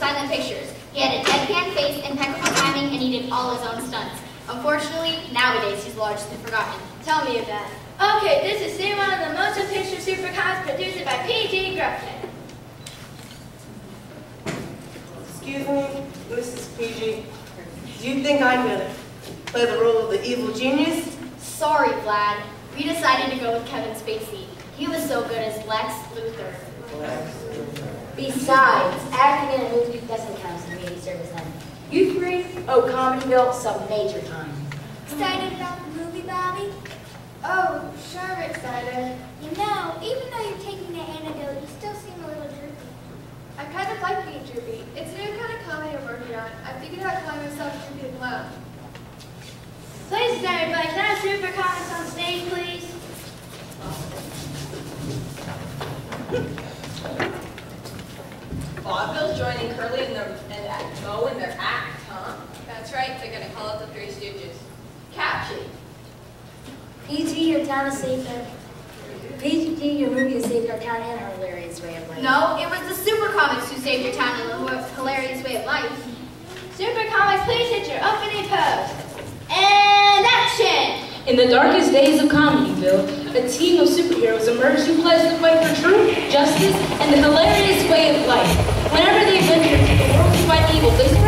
pictures. He had a deadpan face, impeccable timing, and he did all his own stunts. Unfortunately, nowadays he's largely forgotten. Tell me about it. Okay, this is scene one of the motion picture supercars produced by P.G. Griffin. Excuse me, Mrs. PG. Do you think I'm gonna play the role of the evil genius? Sorry, Vlad. We decided to go with Kevin Spacey. He was so good as Lex Luthor. Besides, acting in a movie doesn't count as community service then. You three oh, owe Comedyville some major time. Excited about the movie, Bobby? Oh, sure I'm excited. You know, even though you're taking the antidote, you still seem a little droopy. I kind of like being droopy. It's a new kind of comedy I'm working on. I figured I'd call myself Droopy the Clown. Please, everybody, can I have super comics on stage, please? Vaudeville's joining Curly and, the, and Moe in their act, huh? That's right, they're gonna call it the Three Stooges. Catchy. PG, your town is safer. PG, your movie has saved our town and our hilarious way of life. No, it was the super comics who saved your town in a hilarious way of life. Super comics, please hit your opening pose. And action! In the darkest days of Comedyville, a team of superheroes emerged who pledged the fight for truth, justice, and the hilarious way of life. 목을